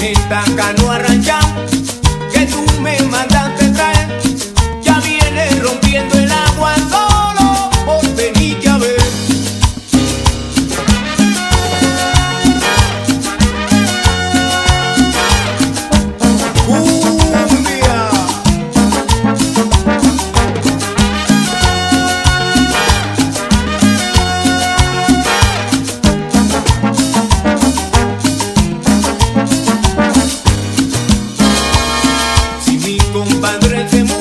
Esta canoa parece